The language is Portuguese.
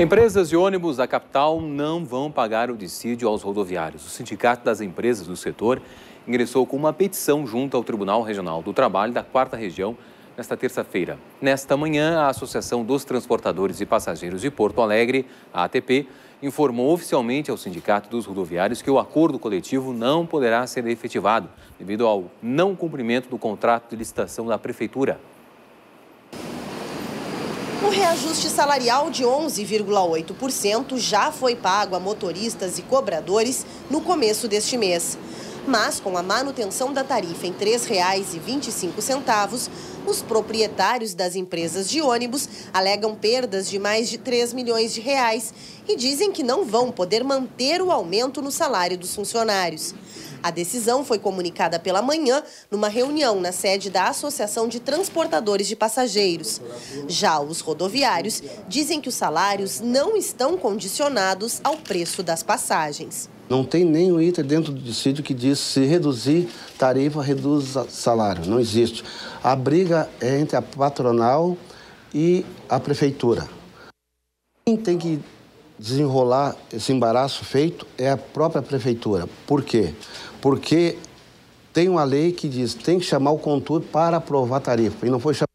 Empresas de ônibus da capital não vão pagar o dissídio aos rodoviários. O Sindicato das Empresas do setor ingressou com uma petição junto ao Tribunal Regional do Trabalho da Quarta Região nesta terça-feira. Nesta manhã, a Associação dos Transportadores e Passageiros de Porto Alegre, a ATP, informou oficialmente ao Sindicato dos Rodoviários que o acordo coletivo não poderá ser efetivado devido ao não cumprimento do contrato de licitação da Prefeitura. O reajuste salarial de 11,8% já foi pago a motoristas e cobradores no começo deste mês. Mas, com a manutenção da tarifa em R$ 3,25, os proprietários das empresas de ônibus alegam perdas de mais de 3 milhões de reais e dizem que não vão poder manter o aumento no salário dos funcionários. A decisão foi comunicada pela manhã numa reunião na sede da Associação de Transportadores de Passageiros. Já os rodoviários dizem que os salários não estão condicionados ao preço das passagens. Não tem nenhum item dentro do dissídio que diz se reduzir tarifa, reduz salário. Não existe. A briga é entre a patronal e a prefeitura. Quem tem que desenrolar esse embaraço feito é a própria prefeitura. Por quê? Porque tem uma lei que diz tem que chamar o contur para aprovar a tarifa e não foi chamado.